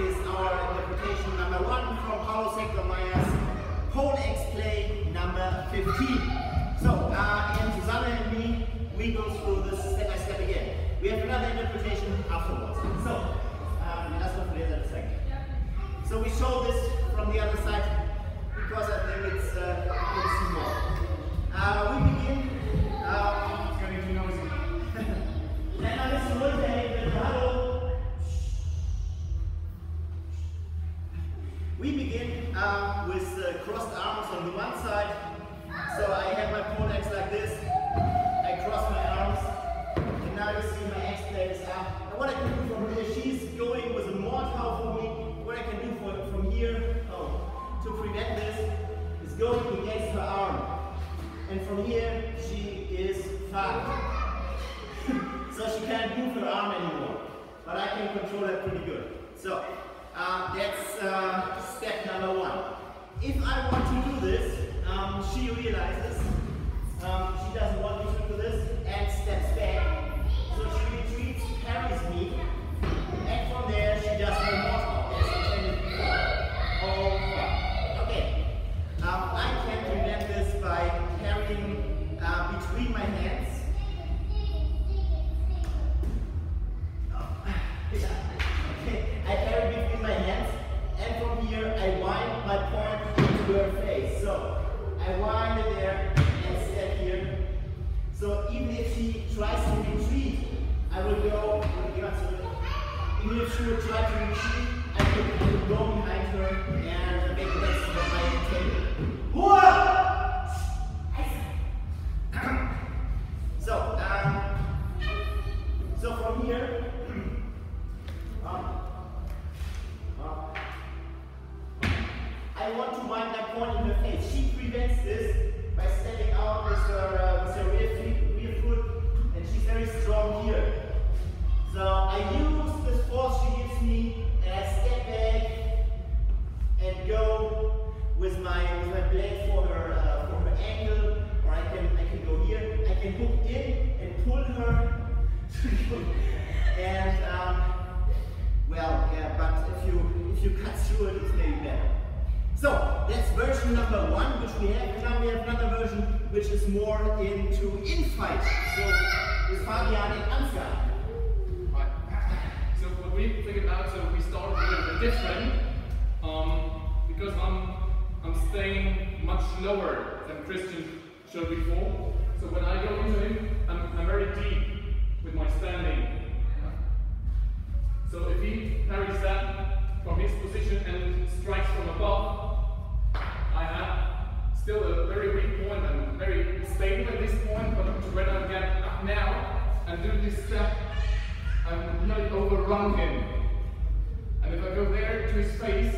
is our interpretation number one from Paulo Sectormeyer's Poleaxe play number 15. So, uh, and and me, we go through this step by step again. We have another interpretation afterwards. So, um, let us go through that a second. So we show this from the other side. Uh, crossed arms on the one side. So I have my pole like this. I cross my arms. And now you see my X plate is up. And what I can do from here, she's going with a more power for me. What I can do for, from here, oh, to prevent this, is going against her arm. And from here, she is fucked. so she can't move her arm anymore. But I can control that pretty good. So uh, that's uh, step number one. If I want to do this, um, she realizes I want to wind my point in her face. She prevents this by stepping out with her, uh, with her rear, feet, rear foot, and she's very strong here. So I use this force she gives me, and I step back and go with my with my blade for her uh, for her ankle, or I can I can go here. I can hook in and pull her. and um, well, yeah, but if you if you cut through it, it's maybe better. So that's version number one, which we have. And now we have another version which is more into infight. So with Fabian and Ansgar. Right. So what we figured out, so we started with a little bit different, um, because I'm I'm staying much lower than Christian showed before. So when I go into him, I'm, I'm very deep with my standing. That from his position and strikes from above, I have still a very weak point and very stable at this point, but when I get up now and do this step, I'm nearly overrun him. And if I go there to his face,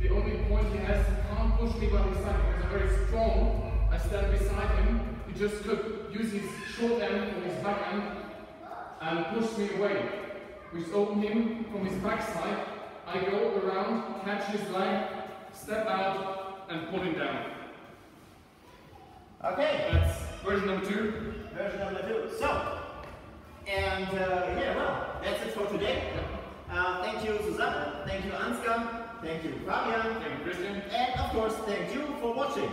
the only point he has, he can't push me by his side because I'm very strong. I stand beside him. He just could use his short end from his back end and push me away. Which opened him from his backside. I go around, catch his leg, step out, and pull him down. Okay, That's version number two. version number two. So, and uh, yeah, well, that's it for today. Uh, thank you, Susanne. Thank you, Ansgar. Thank you, Fabian. Thank you, Christian. And of course, thank you for watching.